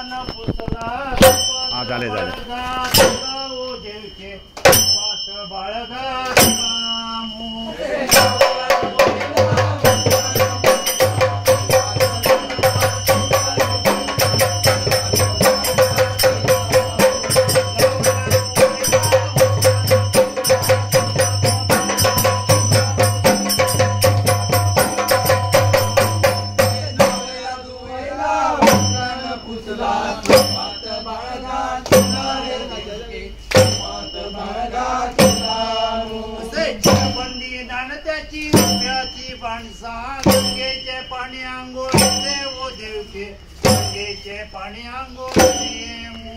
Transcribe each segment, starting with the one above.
हा, झाले, झाले. बंदी दान त्याची रुपयाची माणसा गंगेचे पाणी आंघोळीचे ओ देवचे गंगेचे पाणी आंघोळीचे मू.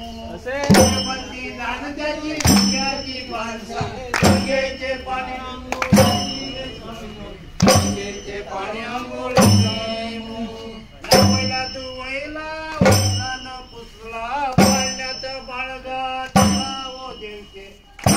बंदी दान त्याची रुपयाची माणसा गंगेचे पाणी गंगेचे पाणी आंघोळीचे मू. नवयला दुवयला वस्त्रानं पुसला पाळण्यात बाळगा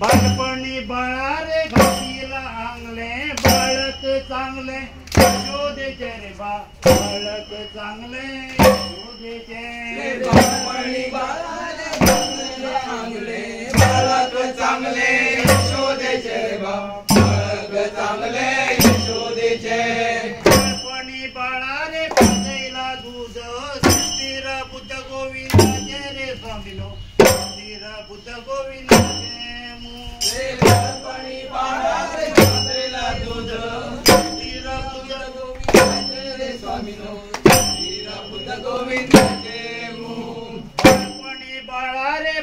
बालपणी बाळा रे घातीला आंगले बाळक चांगले. शोधेचे रे बा बाळक चांगले. शोधेचे बालपणी बाळाले चांगले बाळक चांगले. यशोदेचे बा बाळक चांगले. यशोदेचे बालपणी बाळा रे पाजैला दूध स्थिर बुद्ध गोविंदाचे रे स्वामिनो स्थिर बुद्ध गोविंदाचे मू रे